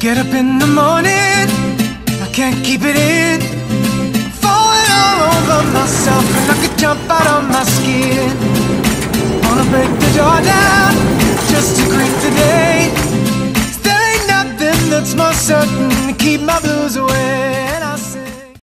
Get up in the morning, I can't keep it in. Falling all over myself, and I could jump out of my skin. Wanna break the door down just to greet the day. There ain't nothing that's more certain to keep my.